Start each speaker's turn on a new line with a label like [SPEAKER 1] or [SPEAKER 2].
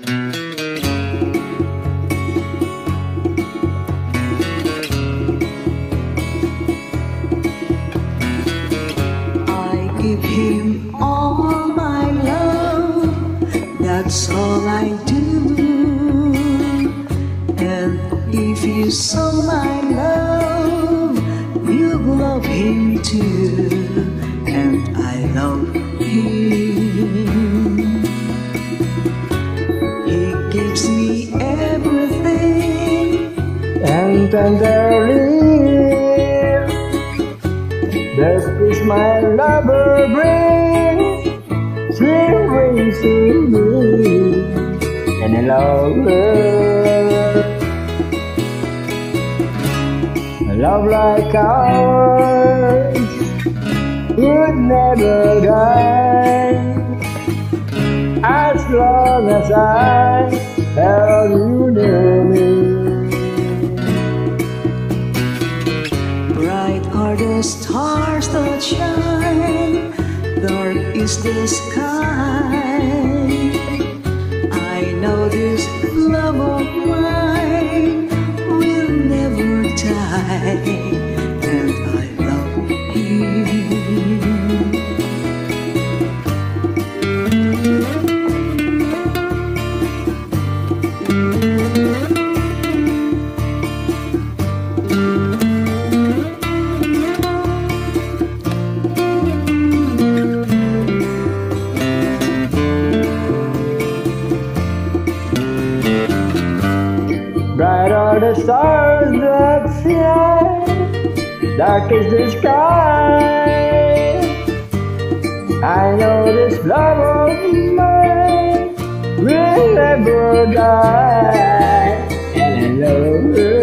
[SPEAKER 1] I give him all my love, that's all I do. And if you saw my love, you love him too. And I love
[SPEAKER 2] tenderly. The peace my lover brings, she brings to me, and I love her. Love like ours would never die as long as I held you
[SPEAKER 1] stars that shine, dark is the sky. I know this love of mine will never die,
[SPEAKER 2] are the stars that shine. Dark is the sky. I know this love of mine will never die. And I know.